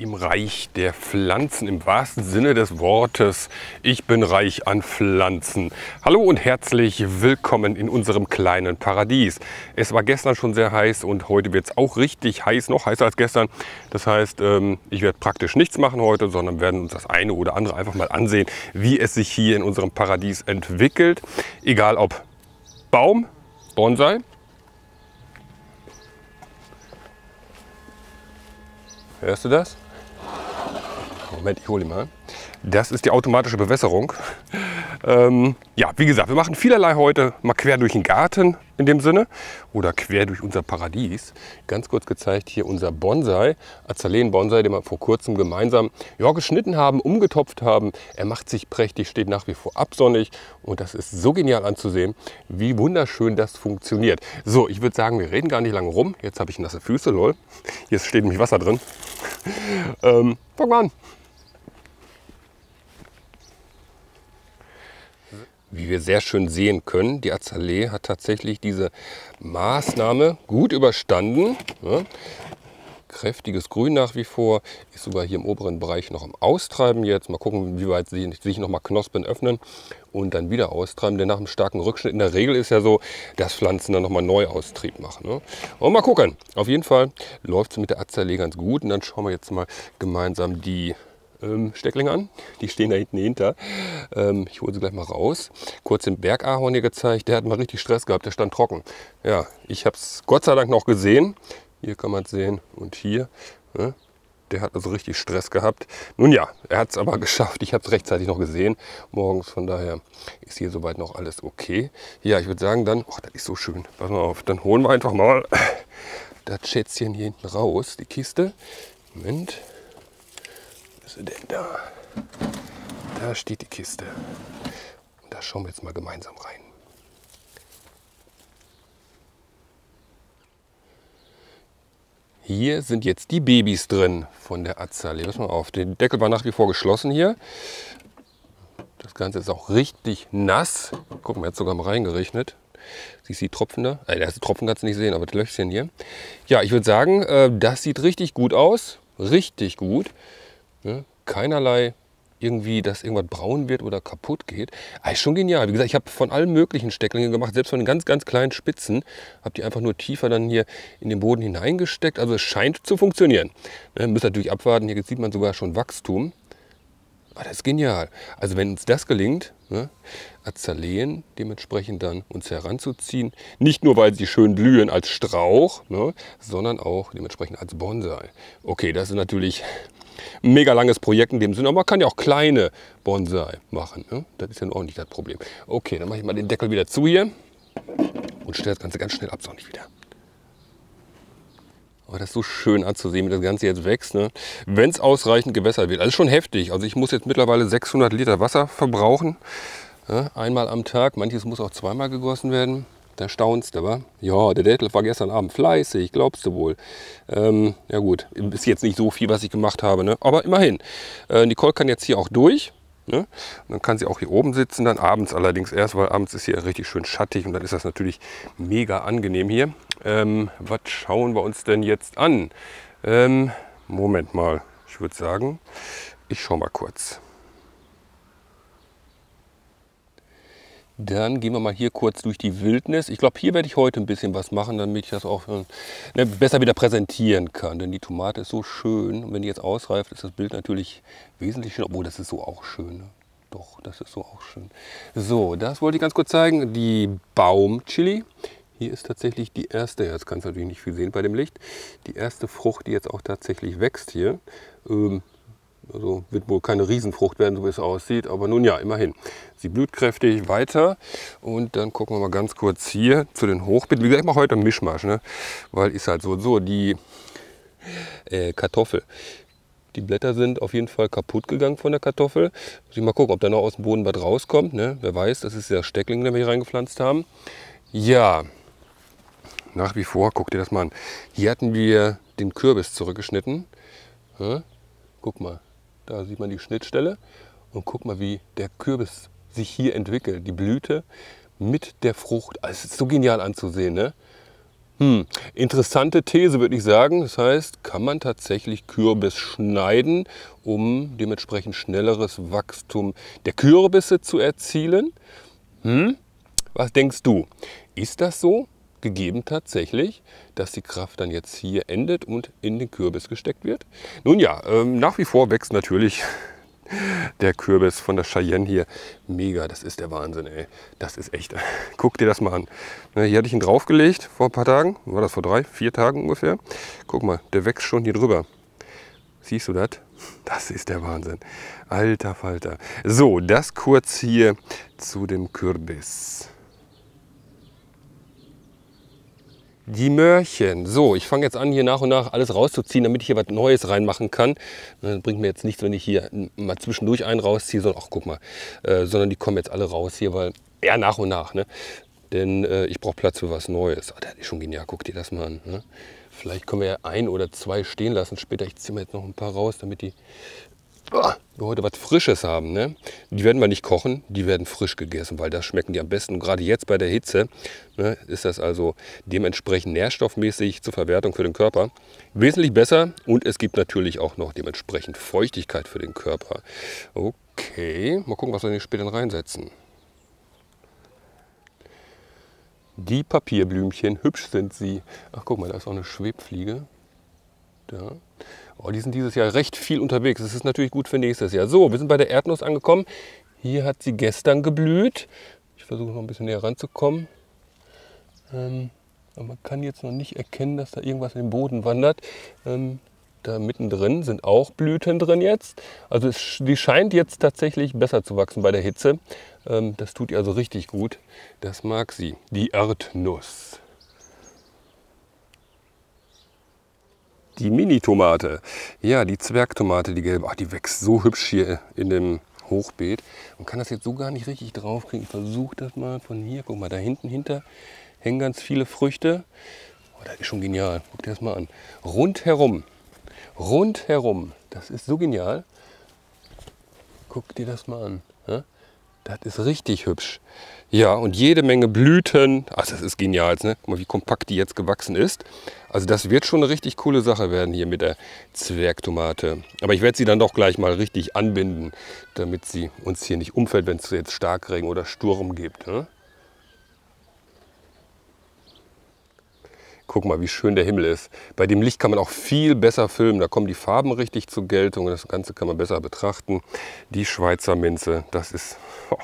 im Reich der Pflanzen im wahrsten Sinne des Wortes. Ich bin reich an Pflanzen. Hallo und herzlich willkommen in unserem kleinen Paradies. Es war gestern schon sehr heiß und heute wird es auch richtig heiß, noch heißer als gestern. Das heißt, ähm, ich werde praktisch nichts machen heute, sondern werden uns das eine oder andere einfach mal ansehen, wie es sich hier in unserem Paradies entwickelt. Egal ob Baum, Bonsai, Hörst du das? Moment, ich hole ihn mal. Das ist die automatische Bewässerung. Ähm, ja, wie gesagt, wir machen vielerlei heute mal quer durch den Garten in dem Sinne oder quer durch unser Paradies. Ganz kurz gezeigt hier unser Bonsai, Azaleen-Bonsai, den wir vor kurzem gemeinsam ja, geschnitten haben, umgetopft haben. Er macht sich prächtig, steht nach wie vor absonnig und das ist so genial anzusehen, wie wunderschön das funktioniert. So, ich würde sagen, wir reden gar nicht lange rum. Jetzt habe ich nasse Füße, lol. Hier steht nämlich Wasser drin. ähm, fangen wir an. Wie wir sehr schön sehen können, die Azalee hat tatsächlich diese Maßnahme gut überstanden. Ja. Kräftiges Grün nach wie vor, ist sogar hier im oberen Bereich noch am Austreiben jetzt. Mal gucken, wie weit sie sich noch mal Knospen öffnen und dann wieder austreiben. Denn nach einem starken Rückschnitt, in der Regel ist ja so, dass Pflanzen dann noch mal neu Austrieb machen. Ne? Und mal gucken. Auf jeden Fall läuft es mit der Azalee ganz gut. Und dann schauen wir jetzt mal gemeinsam die ähm, Stecklinge an. Die stehen da hinten hinter. Ähm, ich hole sie gleich mal raus. Kurz den Bergahorn hier gezeigt. Der hat mal richtig Stress gehabt. Der stand trocken. Ja, ich habe es Gott sei Dank noch gesehen. Hier kann man es sehen und hier. Ne? Der hat also richtig Stress gehabt. Nun ja, er hat es aber geschafft. Ich habe es rechtzeitig noch gesehen morgens. Von daher ist hier soweit noch alles okay. Ja, ich würde sagen dann, oh, das ist so schön. Pass mal auf, dann holen wir einfach mal das Schätzchen hier hinten raus, die Kiste. Moment ist sie denn da? Da steht die Kiste. Und da schauen wir jetzt mal gemeinsam rein. Hier sind jetzt die Babys drin von der Azalee. Pass mal auf, der Deckel war nach wie vor geschlossen hier. Das Ganze ist auch richtig nass. Guck mal, jetzt sogar mal reingerechnet. Siehst du die Tropfen da? Äh, die Tropfen kannst du nicht sehen, aber das Löchchen hier. Ja, ich würde sagen, äh, das sieht richtig gut aus. Richtig gut. Ne? Keinerlei irgendwie, dass irgendwas braun wird oder kaputt geht. Ah, ist schon genial. Wie gesagt, ich habe von allen möglichen Stecklingen gemacht, selbst von den ganz, ganz kleinen Spitzen, habe die einfach nur tiefer dann hier in den Boden hineingesteckt. Also es scheint zu funktionieren. Ne, müsst natürlich abwarten. Hier sieht man sogar schon Wachstum. Ah, das ist genial. Also wenn uns das gelingt, ne, Azaleen dementsprechend dann uns heranzuziehen, nicht nur weil sie schön blühen als Strauch, ne, sondern auch dementsprechend als Bonsai. Okay, das ist natürlich mega langes Projekt in dem Sinne, aber man kann ja auch kleine Bonsai machen. Ne? Das ist ja auch nicht das Problem. Okay, dann mache ich mal den Deckel wieder zu hier und stelle das Ganze ganz schnell absonnig wieder. Aber das ist so schön anzusehen, wie das Ganze jetzt wächst. Ne? Wenn es ausreichend gewässert wird. Also schon heftig. Also ich muss jetzt mittlerweile 600 Liter Wasser verbrauchen. Ja, einmal am Tag. Manches muss auch zweimal gegossen werden. Da staunst du, wa? Ja, der Detlef war gestern Abend fleißig, glaubst du wohl. Ähm, ja gut, ist jetzt nicht so viel, was ich gemacht habe, ne? aber immerhin. Äh, Nicole kann jetzt hier auch durch. Ne? Dann kann sie auch hier oben sitzen, dann abends allerdings erst, weil abends ist hier richtig schön schattig und dann ist das natürlich mega angenehm hier. Ähm, was schauen wir uns denn jetzt an? Ähm, Moment mal, ich würde sagen, ich schaue mal kurz. Dann gehen wir mal hier kurz durch die Wildnis. Ich glaube, hier werde ich heute ein bisschen was machen, damit ich das auch äh, ne, besser wieder präsentieren kann. Denn die Tomate ist so schön. Und wenn die jetzt ausreift, ist das Bild natürlich wesentlich schöner. Obwohl, das ist so auch schön. Ne? Doch, das ist so auch schön. So, das wollte ich ganz kurz zeigen. Die Baumchili. Hier ist tatsächlich die erste, jetzt kannst du natürlich nicht viel sehen bei dem Licht, die erste Frucht, die jetzt auch tatsächlich wächst hier. Ähm, also wird wohl keine Riesenfrucht werden, so wie es aussieht. Aber nun ja, immerhin. Sie blüht kräftig weiter. Und dann gucken wir mal ganz kurz hier zu den Hochbeeten. Wie gesagt, ich mache heute einen Mischmasch. Ne? Weil ist halt so, so die äh, Kartoffel. Die Blätter sind auf jeden Fall kaputt gegangen von der Kartoffel. Muss ich mal gucken, ob da noch aus dem Boden was rauskommt. Ne? Wer weiß, das ist der Steckling, den wir hier reingepflanzt haben. Ja, nach wie vor, guck dir das mal an. Hier hatten wir den Kürbis zurückgeschnitten. Ja? Guck mal, da sieht man die Schnittstelle und guck mal, wie der Kürbis sich hier entwickelt. Die Blüte mit der Frucht. Also es ist so genial anzusehen. Ne? Hm, interessante These würde ich sagen. Das heißt, kann man tatsächlich Kürbis schneiden, um dementsprechend schnelleres Wachstum der Kürbisse zu erzielen? Hm? Was denkst du? Ist das so? Gegeben tatsächlich, dass die Kraft dann jetzt hier endet und in den Kürbis gesteckt wird? Nun ja, ähm, nach wie vor wächst natürlich der Kürbis von der Cheyenne hier. Mega, das ist der Wahnsinn, ey. Das ist echt. Guck dir das mal an. Ne, hier hatte ich ihn draufgelegt vor ein paar Tagen. War das vor drei, vier Tagen ungefähr? Guck mal, der wächst schon hier drüber. Siehst du das? Das ist der Wahnsinn. Alter Falter. So, das kurz hier zu dem Kürbis. Die Möhrchen. So, ich fange jetzt an, hier nach und nach alles rauszuziehen, damit ich hier was Neues reinmachen kann. Das bringt mir jetzt nichts, wenn ich hier mal zwischendurch einen rausziehe, sondern, ach guck mal, äh, sondern die kommen jetzt alle raus hier, weil, ja, nach und nach, ne? Denn äh, ich brauche Platz für was Neues. Oh, das ist schon genial, guck dir das mal an. Ne? Vielleicht können wir ja ein oder zwei stehen lassen später. Ich ziehe mir jetzt noch ein paar raus, damit die wir heute was Frisches haben. Ne? Die werden wir nicht kochen, die werden frisch gegessen, weil das schmecken die am besten. Und gerade jetzt bei der Hitze ne, ist das also dementsprechend nährstoffmäßig zur Verwertung für den Körper wesentlich besser. Und es gibt natürlich auch noch dementsprechend Feuchtigkeit für den Körper. Okay, mal gucken, was wir hier später reinsetzen. Die Papierblümchen, hübsch sind sie. Ach guck mal, da ist auch eine Schwebfliege. Da. Oh, die sind dieses Jahr recht viel unterwegs. Das ist natürlich gut für nächstes Jahr. So, wir sind bei der Erdnuss angekommen. Hier hat sie gestern geblüht. Ich versuche noch ein bisschen näher ranzukommen. Ähm, man kann jetzt noch nicht erkennen, dass da irgendwas in den Boden wandert. Ähm, da mittendrin sind auch Blüten drin jetzt. Also es, die scheint jetzt tatsächlich besser zu wachsen bei der Hitze. Ähm, das tut ihr also richtig gut. Das mag sie. Die Erdnuss. Die Mini-Tomate. Ja, die Zwergtomate, die gelbe. Ach, die wächst so hübsch hier in dem Hochbeet. Man kann das jetzt so gar nicht richtig draufkriegen. Ich versuche das mal von hier. Guck mal, da hinten hinter hängen ganz viele Früchte. Oh, das ist schon genial. Guck dir das mal an. Rundherum. Rundherum. Das ist so genial. Guck dir das mal an. Das ist richtig hübsch. Ja, und jede Menge Blüten. Also das ist genial, ne? Guck mal, wie kompakt die jetzt gewachsen ist. Also das wird schon eine richtig coole Sache werden hier mit der Zwergtomate. Aber ich werde sie dann doch gleich mal richtig anbinden, damit sie uns hier nicht umfällt, wenn es jetzt Starkregen oder Sturm gibt. Ne? Guck mal, wie schön der Himmel ist. Bei dem Licht kann man auch viel besser filmen. Da kommen die Farben richtig zur Geltung. Das Ganze kann man besser betrachten. Die Schweizer Minze, das ist, oh,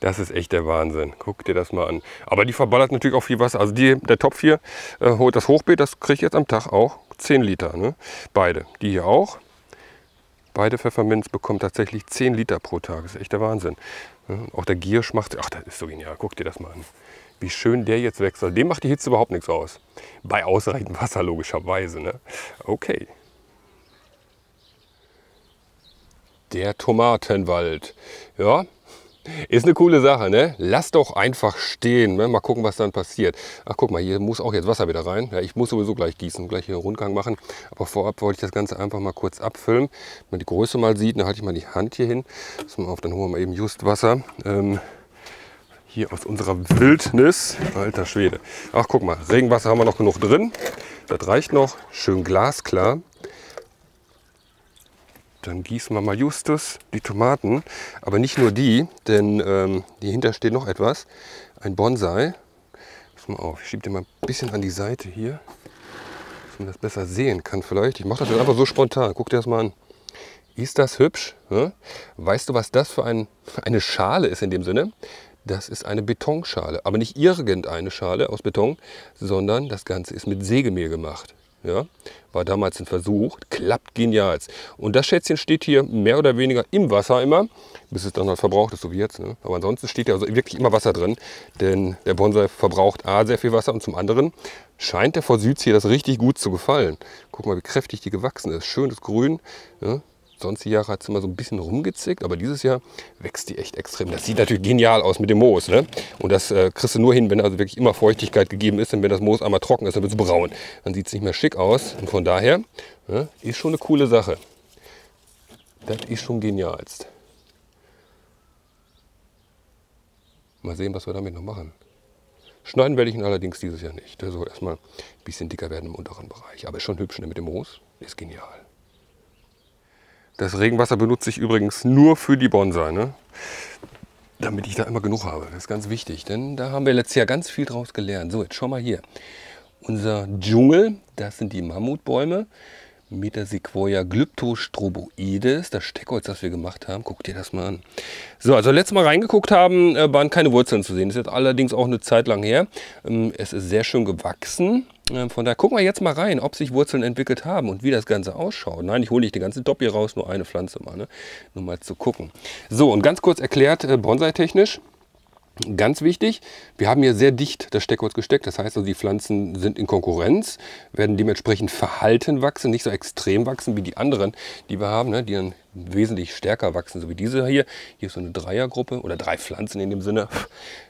das ist echt der Wahnsinn. Guck dir das mal an. Aber die verballert natürlich auch viel Wasser. Also die, der Topf hier, äh, das Hochbeet, das kriege ich jetzt am Tag auch 10 Liter. Ne? Beide. Die hier auch. Beide Pfefferminz bekommen tatsächlich 10 Liter pro Tag. Das ist echt der Wahnsinn. Auch der Giersch macht, ach, das ist so genial. Guck dir das mal an wie schön der jetzt wächst. Also dem macht die Hitze überhaupt nichts aus. Bei ausreichend Wasser logischerweise. Ne? Okay. Der Tomatenwald. Ja, ist eine coole Sache, ne? Lass doch einfach stehen. Ne? Mal gucken, was dann passiert. Ach, guck mal, hier muss auch jetzt Wasser wieder rein. Ja, ich muss sowieso gleich gießen, gleich hier einen Rundgang machen. Aber vorab wollte ich das Ganze einfach mal kurz abfüllen. Wenn man die Größe mal sieht, dann halte ich mal die Hand hier hin. dann holen wir mal eben just Wasser. Ähm, hier aus unserer Wildnis. Alter Schwede. Ach, guck mal, Regenwasser haben wir noch genug drin. Das reicht noch. Schön glasklar. Dann gießen wir mal Justus die Tomaten. Aber nicht nur die, denn ähm, dahinter steht noch etwas. Ein Bonsai. Pass mal auf, ich schiebe den mal ein bisschen an die Seite hier. Dass man das besser sehen kann vielleicht. Ich mache das jetzt einfach so spontan. Guck dir das mal an. Ist das hübsch? Ja? Weißt du, was das für ein, eine Schale ist in dem Sinne? Das ist eine Betonschale, aber nicht irgendeine Schale aus Beton, sondern das Ganze ist mit Sägemehl gemacht. Ja, war damals ein Versuch, klappt genial. Und das Schätzchen steht hier mehr oder weniger im Wasser immer, bis es dann halt verbraucht ist, so wie jetzt. Ne? Aber ansonsten steht hier also wirklich immer Wasser drin, denn der Bonsai verbraucht A, sehr viel Wasser und zum anderen scheint der hier das richtig gut zu gefallen. Guck mal, wie kräftig die gewachsen ist. Schönes Grün, ja? Sonst die Jahre hat es immer so ein bisschen rumgezickt, aber dieses Jahr wächst die echt extrem. Das sieht natürlich genial aus mit dem Moos. Ne? Und das äh, kriegst du nur hin, wenn also wirklich immer Feuchtigkeit gegeben ist. Und wenn das Moos einmal trocken ist, dann wird es braun. Dann sieht es nicht mehr schick aus. Und von daher ne, ist schon eine coole Sache. Das ist schon genialst. Mal sehen, was wir damit noch machen. Schneiden werde ich ihn allerdings dieses Jahr nicht. Der soll erstmal ein bisschen dicker werden im unteren Bereich. Aber ist schon hübsch ne? mit dem Moos. Ist genial. Das Regenwasser benutze ich übrigens nur für die Bonsai. Ne? Damit ich da immer genug habe. Das ist ganz wichtig. Denn da haben wir letztes Jahr ganz viel draus gelernt. So, jetzt schau mal hier. Unser Dschungel, das sind die Mammutbäume. Metasequoia glyptostroboides, das Steckholz, das wir gemacht haben. Guck dir das mal an. So, also letztes Mal reingeguckt haben, äh, waren keine Wurzeln zu sehen. Das ist jetzt allerdings auch eine Zeit lang her. Ähm, es ist sehr schön gewachsen. Ähm, von daher gucken wir jetzt mal rein, ob sich Wurzeln entwickelt haben und wie das Ganze ausschaut. Nein, ich hole nicht den ganzen hier raus, nur eine Pflanze mal, ne? nur mal zu gucken. So, und ganz kurz erklärt, äh, bonsai-technisch. Ganz wichtig, wir haben hier sehr dicht das Steckholz gesteckt. Das heißt also, die Pflanzen sind in Konkurrenz, werden dementsprechend verhalten wachsen, nicht so extrem wachsen wie die anderen, die wir haben, ne, die dann wesentlich stärker wachsen, so wie diese hier. Hier ist so eine Dreiergruppe oder drei Pflanzen in dem Sinne.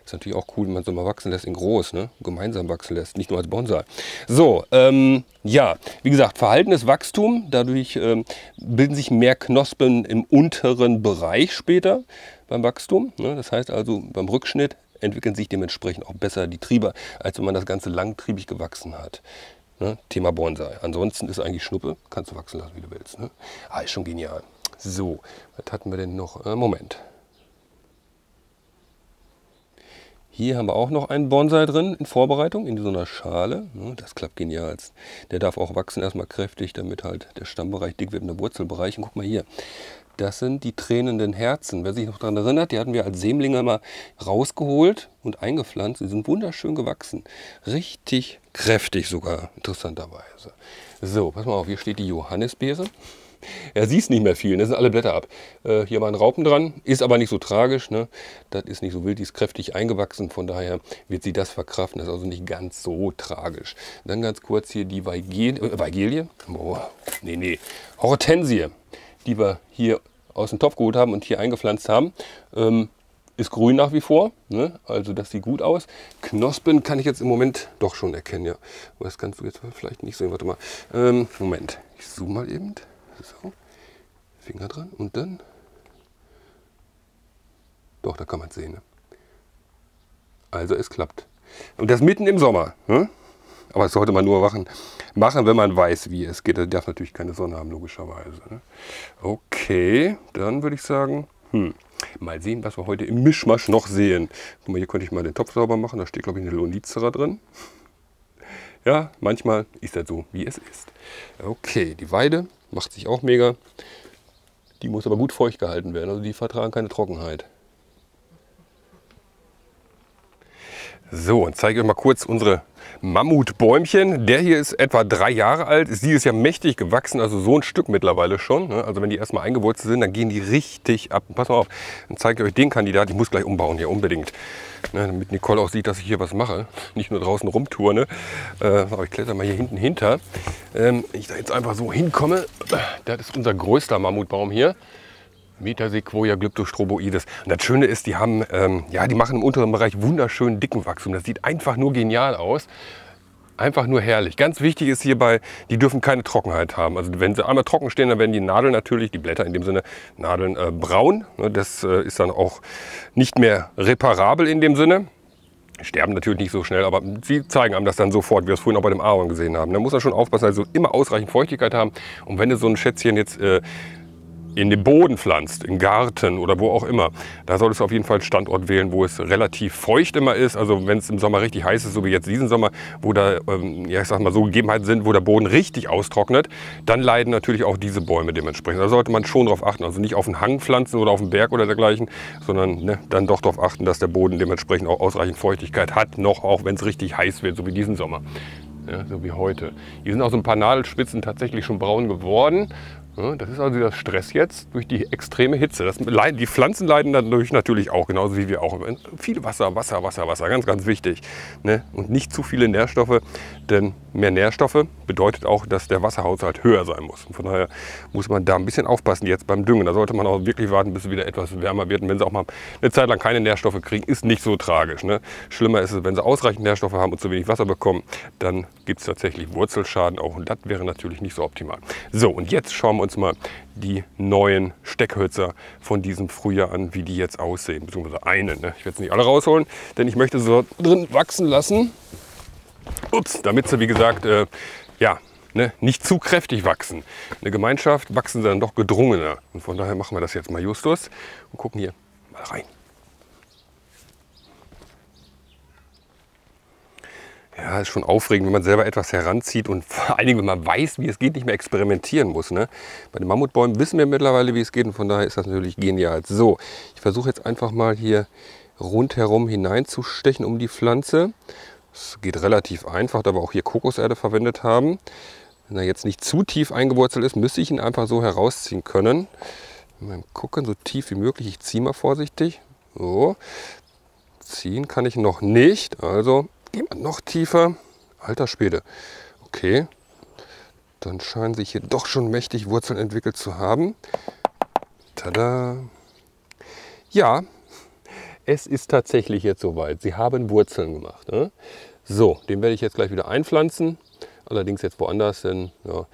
Ist natürlich auch cool, wenn man so mal wachsen lässt in groß, ne? gemeinsam wachsen lässt, nicht nur als Bonsai. So, ähm, ja, wie gesagt, verhaltenes Wachstum. Dadurch ähm, bilden sich mehr Knospen im unteren Bereich später beim Wachstum. Ne? Das heißt also, beim Rückschnitt entwickeln sich dementsprechend auch besser die Triebe, als wenn man das Ganze langtriebig gewachsen hat. Ne? Thema Bonsai. Ansonsten ist eigentlich Schnuppe, kannst du wachsen lassen, wie du willst. Ne? Ah, ist schon genial. So, was hatten wir denn noch? Äh, Moment. Hier haben wir auch noch einen Bonsai drin in Vorbereitung, in so einer Schale. Das klappt genial. Der darf auch wachsen erstmal kräftig, damit halt der Stammbereich dick wird in der Wurzelbereich. Und guck mal hier, das sind die tränenden Herzen. Wer sich noch daran erinnert, die hatten wir als Sämlinge mal rausgeholt und eingepflanzt. Die sind wunderschön gewachsen. Richtig kräftig sogar, interessanterweise. So, pass mal auf, hier steht die Johannisbeere. Er sieht nicht mehr viel, da sind alle Blätter ab. Äh, hier waren Raupen dran, ist aber nicht so tragisch. Ne? Das ist nicht so wild, die ist kräftig eingewachsen, von daher wird sie das verkraften. Das ist also nicht ganz so tragisch. Dann ganz kurz hier die Weigel äh, Weigelie. Boah, nee, nee. Hortensie, die wir hier aus dem Topf geholt haben und hier eingepflanzt haben. Ähm, ist grün nach wie vor, ne? also das sieht gut aus. Knospen kann ich jetzt im Moment doch schon erkennen, ja. Das kannst du jetzt vielleicht nicht sehen. Warte mal. Ähm, Moment, ich zoome mal eben. So, Finger dran und dann. Doch, da kann man es sehen. Ne? Also es klappt. Und das mitten im Sommer. Ne? Aber das sollte man nur machen, machen, wenn man weiß, wie es geht. Er darf natürlich keine Sonne haben, logischerweise. Ne? Okay, dann würde ich sagen, hm, mal sehen, was wir heute im Mischmasch noch sehen. Guck mal, hier könnte ich mal den Topf sauber machen. Da steht, glaube ich, eine Lonicera drin. Ja, manchmal ist das so, wie es ist. Okay, die Weide macht sich auch mega. Die muss aber gut feucht gehalten werden. Also die vertragen keine Trockenheit. So, und zeige euch mal kurz unsere Mammutbäumchen. Der hier ist etwa drei Jahre alt, ist dieses Jahr mächtig gewachsen, also so ein Stück mittlerweile schon. Ne? Also wenn die erstmal eingewurzelt sind, dann gehen die richtig ab. Pass mal auf, dann zeige ich euch den Kandidat. Ich muss gleich umbauen hier unbedingt, ne? damit Nicole auch sieht, dass ich hier was mache. Nicht nur draußen rumturne. Äh, aber ich kletter mal hier hinten hinter. Ähm, ich da jetzt einfach so hinkomme. Das ist unser größter Mammutbaum hier. Metasequoia glyptostroboides. Und das Schöne ist, die haben, ähm, ja, die machen im unteren Bereich wunderschön dicken Wachstum. Das sieht einfach nur genial aus. Einfach nur herrlich. Ganz wichtig ist hierbei, die dürfen keine Trockenheit haben. Also wenn sie einmal trocken stehen, dann werden die Nadeln natürlich, die Blätter in dem Sinne, Nadeln äh, braun. Ne, das äh, ist dann auch nicht mehr reparabel in dem Sinne sterben natürlich nicht so schnell, aber sie zeigen einem das dann sofort, wie wir es vorhin auch bei dem Ahorn gesehen haben. Da muss man schon aufpassen, also immer ausreichend Feuchtigkeit haben. Und wenn du so ein Schätzchen jetzt äh, in den Boden pflanzt, im Garten oder wo auch immer, da solltest du auf jeden Fall einen Standort wählen, wo es relativ feucht immer ist. Also wenn es im Sommer richtig heiß ist, so wie jetzt diesen Sommer, wo da, ähm, ja ich sag mal so Gegebenheiten sind, wo der Boden richtig austrocknet, dann leiden natürlich auch diese Bäume dementsprechend. Da sollte man schon darauf achten. Also nicht auf den Hang pflanzen oder auf den Berg oder dergleichen, sondern ne, dann doch darauf achten, dass der Boden dementsprechend auch ausreichend Feuchtigkeit hat, noch auch wenn es richtig heiß wird, so wie diesen Sommer. Ja, so wie heute. Hier sind auch so ein paar Nadelspitzen tatsächlich schon braun geworden. Das ist also der Stress jetzt durch die extreme Hitze. Das, die Pflanzen leiden dadurch natürlich auch, genauso wie wir auch. Viel Wasser, Wasser, Wasser, Wasser, ganz, ganz wichtig. Ne? Und nicht zu viele Nährstoffe, denn mehr Nährstoffe bedeutet auch, dass der Wasserhaushalt höher sein muss. Und von daher muss man da ein bisschen aufpassen jetzt beim Düngen. Da sollte man auch wirklich warten, bis es wieder etwas wärmer wird. Und wenn sie auch mal eine Zeit lang keine Nährstoffe kriegen, ist nicht so tragisch. Ne? Schlimmer ist es, wenn sie ausreichend Nährstoffe haben und zu wenig Wasser bekommen, dann gibt es tatsächlich Wurzelschaden auch. Und das wäre natürlich nicht so optimal. So, und jetzt schauen wir uns uns mal die neuen Steckhölzer von diesem Frühjahr an, wie die jetzt aussehen. Beziehungsweise eine. Ne? Ich werde es nicht alle rausholen, denn ich möchte sie drin wachsen lassen. Ups, damit sie, wie gesagt, äh, ja, ne, nicht zu kräftig wachsen. In der Gemeinschaft wachsen sie dann doch gedrungener. Und von daher machen wir das jetzt mal Justus und gucken hier mal rein. Ja, ist schon aufregend, wenn man selber etwas heranzieht und vor allen Dingen, wenn man weiß, wie es geht, nicht mehr experimentieren muss. Ne? Bei den Mammutbäumen wissen wir mittlerweile, wie es geht und von daher ist das natürlich genial. So, ich versuche jetzt einfach mal hier rundherum hineinzustechen um die Pflanze. Es geht relativ einfach, da wir auch hier Kokoserde verwendet haben. Wenn er jetzt nicht zu tief eingewurzelt ist, müsste ich ihn einfach so herausziehen können. Mal gucken, so tief wie möglich. Ich ziehe mal vorsichtig. So. Ziehen kann ich noch nicht. Also noch tiefer. Alter Späte. Okay. Dann scheinen sich hier doch schon mächtig Wurzeln entwickelt zu haben. Tada. Ja, es ist tatsächlich jetzt soweit. Sie haben Wurzeln gemacht. Ne? So, den werde ich jetzt gleich wieder einpflanzen. Allerdings jetzt woanders, denn ja,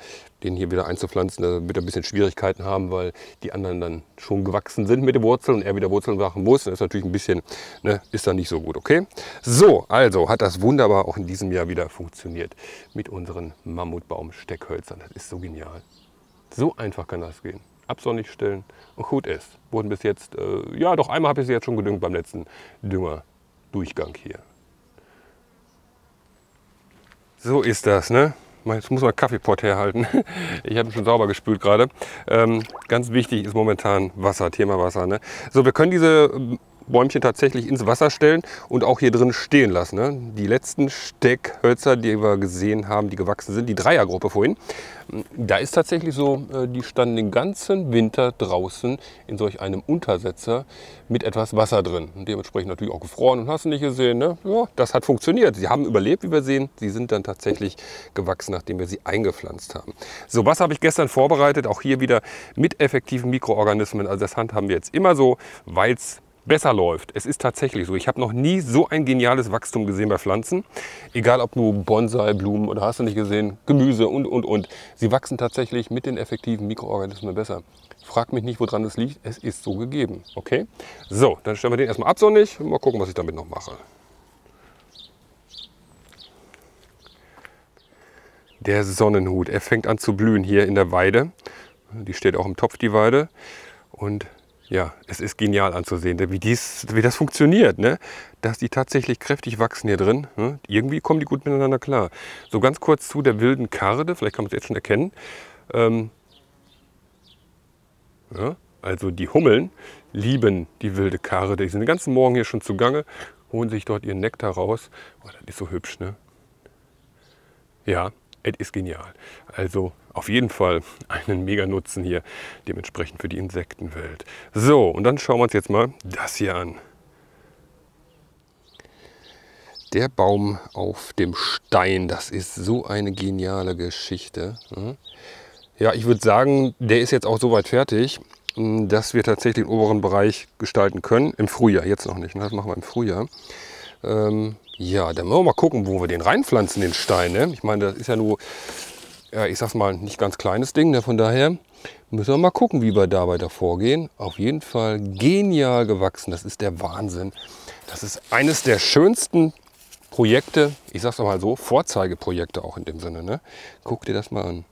den hier wieder einzupflanzen, da wird er ein bisschen Schwierigkeiten haben, weil die anderen dann schon gewachsen sind mit den Wurzeln und er wieder Wurzeln machen muss. Das ist natürlich ein bisschen, ne, ist dann nicht so gut, okay? So, also hat das wunderbar auch in diesem Jahr wieder funktioniert mit unseren Mammutbaum-Steckhölzern. Das ist so genial. So einfach kann das gehen. Absonnig stellen und gut ist. Wurden bis jetzt, äh, ja doch einmal habe ich sie jetzt schon gedüngt beim letzten Düngerdurchgang hier. So ist das, ne? Jetzt muss man Kaffeepott herhalten. Ich habe ihn schon sauber gespült gerade. Ähm, ganz wichtig ist momentan Wasser, Thema Wasser. Ne? So, wir können diese Bäumchen tatsächlich ins Wasser stellen und auch hier drin stehen lassen. Ne? Die letzten Steckhölzer, die wir gesehen haben, die gewachsen sind, die Dreiergruppe vorhin, da ist tatsächlich so, äh, die standen den ganzen Winter draußen in solch einem Untersetzer mit etwas Wasser drin. Und dementsprechend natürlich auch gefroren und hast du nicht gesehen. Ne? Ja, das hat funktioniert. Sie haben überlebt, wie wir sehen. Sie sind dann tatsächlich gewachsen, nachdem wir sie eingepflanzt haben. So, was habe ich gestern vorbereitet? Auch hier wieder mit effektiven Mikroorganismen. Also das handhaben wir jetzt immer so, weil es besser läuft. Es ist tatsächlich so. Ich habe noch nie so ein geniales Wachstum gesehen bei Pflanzen. Egal ob nur Bonsai, Blumen oder hast du nicht gesehen, Gemüse und, und, und. Sie wachsen tatsächlich mit den effektiven Mikroorganismen besser. Frag mich nicht, woran es liegt. Es ist so gegeben. Okay? So, dann stellen wir den erstmal absonnig und mal gucken, was ich damit noch mache. Der Sonnenhut, er fängt an zu blühen hier in der Weide. Die steht auch im Topf, die Weide. Und ja, es ist genial anzusehen, wie, dies, wie das funktioniert, ne? dass die tatsächlich kräftig wachsen hier drin. Ne? Irgendwie kommen die gut miteinander klar. So ganz kurz zu der wilden Karde, vielleicht kann man es jetzt schon erkennen. Ähm, ja, also die Hummeln lieben die wilde Karde. Die sind den ganzen Morgen hier schon zugange, holen sich dort ihren Nektar raus. Oh, das ist so hübsch, ne? Ja, es ist genial. Also auf jeden Fall einen mega Nutzen hier, dementsprechend für die Insektenwelt. So, und dann schauen wir uns jetzt mal das hier an. Der Baum auf dem Stein, das ist so eine geniale Geschichte. Hm? Ja, ich würde sagen, der ist jetzt auch soweit fertig, hm, dass wir tatsächlich den oberen Bereich gestalten können. Im Frühjahr, jetzt noch nicht. Ne? Das machen wir im Frühjahr. Ähm, ja, dann wollen wir mal gucken, wo wir den reinpflanzen, den Stein. Ne? Ich meine, das ist ja nur, ja, ich sag's mal, nicht ganz kleines Ding. Ne? Von daher müssen wir mal gucken, wie wir da weiter vorgehen. Auf jeden Fall genial gewachsen. Das ist der Wahnsinn. Das ist eines der schönsten Projekte, ich sag's mal so, Vorzeigeprojekte auch in dem Sinne. Ne? Guck dir das mal an.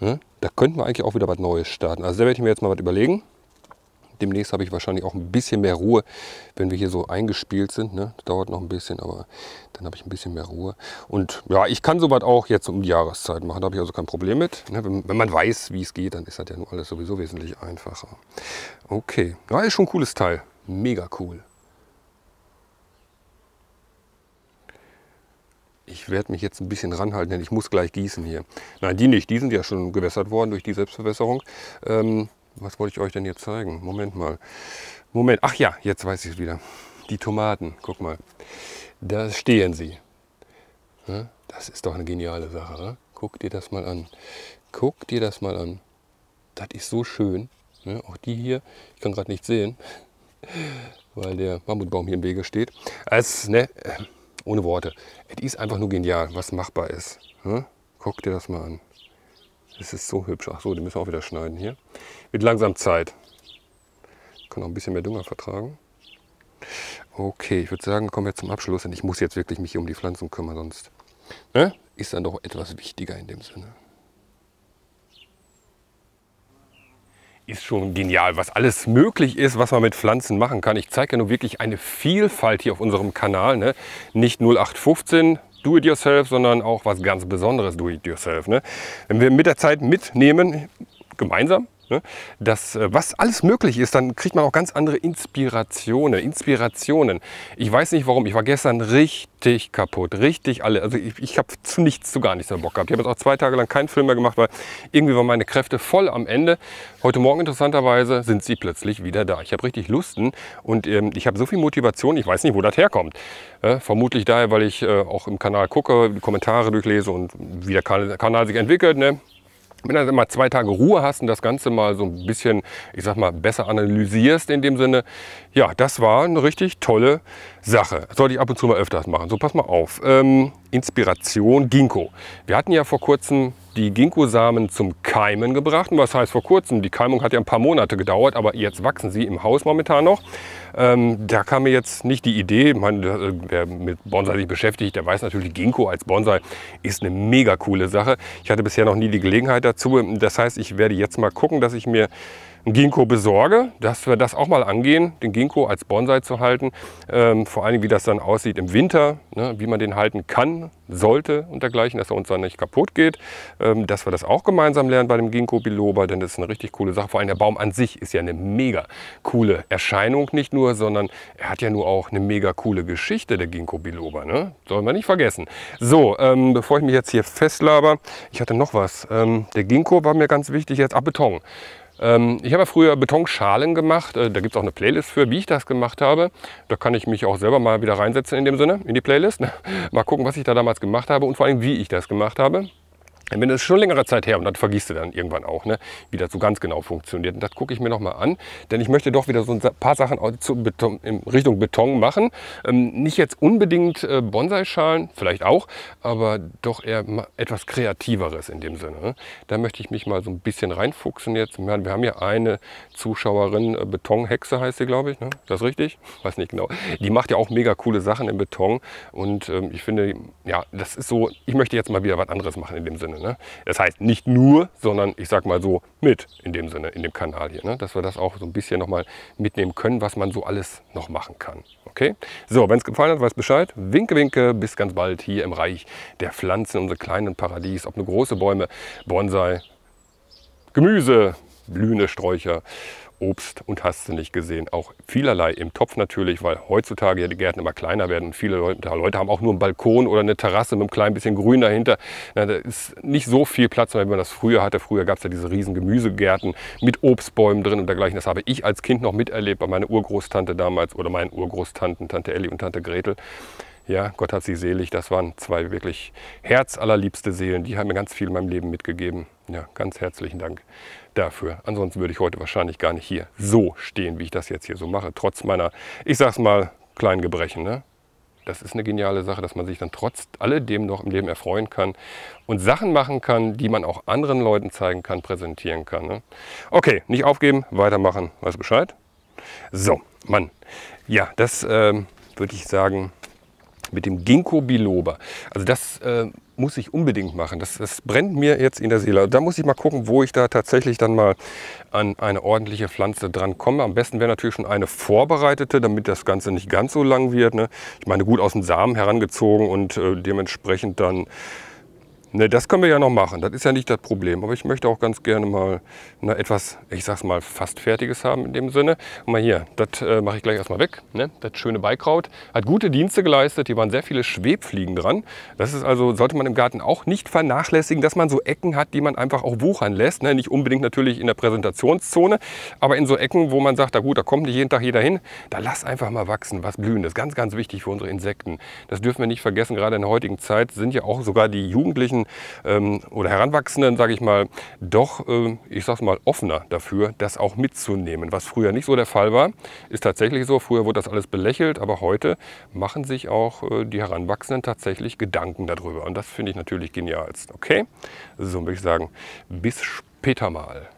Ne? Da könnten wir eigentlich auch wieder was Neues starten. Also da werde ich mir jetzt mal was überlegen. Demnächst habe ich wahrscheinlich auch ein bisschen mehr Ruhe, wenn wir hier so eingespielt sind. Ne? Das dauert noch ein bisschen, aber dann habe ich ein bisschen mehr Ruhe. Und ja, ich kann sowas auch jetzt um die Jahreszeit machen. Da habe ich also kein Problem mit. Ne? Wenn, wenn, man weiß, wie es geht, dann ist das ja nur alles sowieso wesentlich einfacher. Okay, ja, ist schon ein cooles Teil. Mega cool. Ich werde mich jetzt ein bisschen ranhalten, denn ich muss gleich gießen hier. Nein, die nicht. Die sind ja schon gewässert worden durch die Selbstverwässerung. Ähm, was wollte ich euch denn jetzt zeigen? Moment mal. Moment. Ach ja, jetzt weiß ich es wieder. Die Tomaten. Guck mal. Da stehen sie. Das ist doch eine geniale Sache. Oder? Guck dir das mal an. Guck dir das mal an. Das ist so schön. Auch die hier. Ich kann gerade nicht sehen, weil der Mammutbaum hier im Wege steht. Es, ne, ohne Worte. Es ist einfach nur genial, was machbar ist. Guck dir das mal an. Das ist so hübsch. Ach so, die müssen wir auch wieder schneiden hier. Wird langsam Zeit. Kann auch ein bisschen mehr Dünger vertragen. Okay, ich würde sagen, kommen wir zum Abschluss. Denn ich muss jetzt wirklich mich um die Pflanzen kümmern, sonst ne? ist dann doch etwas wichtiger in dem Sinne. ist schon genial, was alles möglich ist, was man mit Pflanzen machen kann. Ich zeige ja nur wirklich eine Vielfalt hier auf unserem Kanal. Ne? Nicht 0815 Do-it-yourself, sondern auch was ganz Besonderes Do-it-yourself. Ne? Wenn wir mit der Zeit mitnehmen, gemeinsam, Ne? Das, äh, was alles möglich ist, dann kriegt man auch ganz andere Inspirationen. Inspirationen. Ich weiß nicht warum. Ich war gestern richtig kaputt. Richtig alle. Also ich, ich habe zu nichts, zu gar nichts mehr Bock gehabt. Ich habe jetzt auch zwei Tage lang keinen Film mehr gemacht, weil irgendwie waren meine Kräfte voll am Ende. Heute Morgen interessanterweise sind sie plötzlich wieder da. Ich habe richtig Lusten und ähm, ich habe so viel Motivation. Ich weiß nicht, wo das herkommt. Äh, vermutlich daher, weil ich äh, auch im Kanal gucke, Kommentare durchlese und wie der Kanal sich entwickelt. Ne? Wenn du dann mal zwei Tage Ruhe hast und das Ganze mal so ein bisschen, ich sag mal, besser analysierst in dem Sinne, ja, das war eine richtig tolle Sache. Sollte ich ab und zu mal öfters machen. So, pass mal auf. Ähm, Inspiration Ginkgo. Wir hatten ja vor kurzem die Ginkgo-Samen zum Keimen gebracht. Und was heißt vor kurzem? Die Keimung hat ja ein paar Monate gedauert, aber jetzt wachsen sie im Haus momentan noch. Ähm, da kam mir jetzt nicht die Idee, man, äh, wer mit Bonsai sich beschäftigt, der weiß natürlich, Ginkgo als Bonsai ist eine mega coole Sache. Ich hatte bisher noch nie die Gelegenheit dazu. Das heißt, ich werde jetzt mal gucken, dass ich mir einen Ginkgo besorge, dass wir das auch mal angehen, den Ginkgo als Bonsai zu halten. Ähm, vor allem, wie das dann aussieht im Winter, ne, wie man den halten kann, sollte und dergleichen, dass er uns dann nicht kaputt geht. Ähm, dass wir das auch gemeinsam lernen bei dem Ginkgo biloba, denn das ist eine richtig coole Sache. Vor allem der Baum an sich ist ja eine mega coole Erscheinung, nicht nur, sondern er hat ja nur auch eine mega coole Geschichte, der Ginkgo biloba. Ne? Sollen wir nicht vergessen. So, ähm, bevor ich mich jetzt hier festlaber, ich hatte noch was. Ähm, der Ginkgo war mir ganz wichtig jetzt. Ah, Beton. Ähm, ich habe ja früher Betonschalen gemacht. Äh, da gibt es auch eine Playlist für, wie ich das gemacht habe. Da kann ich mich auch selber mal wieder reinsetzen in dem Sinne, in die Playlist. mal gucken, was ich da damals gemacht habe und vor allem, wie ich das gemacht habe. Wenn das schon längere Zeit her und dann vergisst du dann irgendwann auch, ne, wie das so ganz genau funktioniert. Und das gucke ich mir nochmal an, denn ich möchte doch wieder so ein paar Sachen Beton, in Richtung Beton machen. Ähm, nicht jetzt unbedingt äh, Bonsai-Schalen, vielleicht auch, aber doch eher etwas Kreativeres in dem Sinne. Ne? Da möchte ich mich mal so ein bisschen reinfuchsen jetzt. Wir haben hier eine Zuschauerin, äh, Betonhexe heißt sie, glaube ich. Ne? Ist das richtig? Weiß nicht genau. Die macht ja auch mega coole Sachen im Beton und ähm, ich finde, ja, das ist so, ich möchte jetzt mal wieder was anderes machen in dem Sinne. Ne? Das heißt nicht nur, sondern ich sag mal so mit in dem Sinne, in dem Kanal hier. Ne? Dass wir das auch so ein bisschen nochmal mitnehmen können, was man so alles noch machen kann. Okay? So, wenn es gefallen hat, weiß Bescheid. Winke, winke, bis ganz bald hier im Reich der Pflanzen, unsere kleinen Paradies. Ob eine große Bäume, Bonsai, Gemüse, blühende Sträucher. Obst und hast du nicht gesehen. Auch vielerlei im Topf natürlich, weil heutzutage ja die Gärten immer kleiner werden. Und viele Leute, Leute haben auch nur einen Balkon oder eine Terrasse mit einem kleinen bisschen Grün dahinter. Na, da ist nicht so viel Platz, wie man das früher hatte. Früher gab es ja diese riesen Gemüsegärten mit Obstbäumen drin und dergleichen. Das habe ich als Kind noch miterlebt bei meiner Urgroßtante damals oder meinen Urgroßtanten, Tante Elli und Tante Gretel. Ja, Gott hat sie selig. Das waren zwei wirklich herzallerliebste Seelen. Die haben mir ganz viel in meinem Leben mitgegeben. Ja, ganz herzlichen Dank dafür. Ansonsten würde ich heute wahrscheinlich gar nicht hier so stehen, wie ich das jetzt hier so mache. Trotz meiner, ich sag's mal, kleinen Gebrechen. Ne? Das ist eine geniale Sache, dass man sich dann trotz alledem noch im Leben erfreuen kann und Sachen machen kann, die man auch anderen Leuten zeigen kann, präsentieren kann. Ne? Okay, nicht aufgeben, weitermachen, weißt Bescheid? So, Mann. Ja, das ähm, würde ich sagen, mit dem Ginkgo biloba. Also das äh, muss ich unbedingt machen. Das, das, brennt mir jetzt in der Seele. Da muss ich mal gucken, wo ich da tatsächlich dann mal an eine ordentliche Pflanze dran komme. Am besten wäre natürlich schon eine vorbereitete, damit das Ganze nicht ganz so lang wird. Ne? Ich meine, gut aus dem Samen herangezogen und äh, dementsprechend dann Ne, das können wir ja noch machen. Das ist ja nicht das Problem. Aber ich möchte auch ganz gerne mal na, etwas, ich sag's mal, fast Fertiges haben in dem Sinne. Und mal hier, das äh, mache ich gleich erstmal weg. Ne? Das schöne Beikraut hat gute Dienste geleistet. Hier waren sehr viele Schwebfliegen dran. Das ist also, sollte man im Garten auch nicht vernachlässigen, dass man so Ecken hat, die man einfach auch wuchern lässt. Ne? Nicht unbedingt natürlich in der Präsentationszone, aber in so Ecken, wo man sagt, na gut, da kommt nicht jeden Tag jeder hin. Da lass einfach mal wachsen, was blühen. Das ist ganz, ganz wichtig für unsere Insekten. Das dürfen wir nicht vergessen. Gerade in der heutigen Zeit sind ja auch sogar die Jugendlichen Ähm, oder Heranwachsenden, sage ich mal, doch, äh, ich sage mal, offener dafür, das auch mitzunehmen. Was früher nicht so der Fall war, ist tatsächlich so. Früher wurde das alles belächelt, aber heute machen sich auch äh, die Heranwachsenden tatsächlich Gedanken darüber. Und das finde ich natürlich genial. Okay, so würde ich sagen, bis später mal.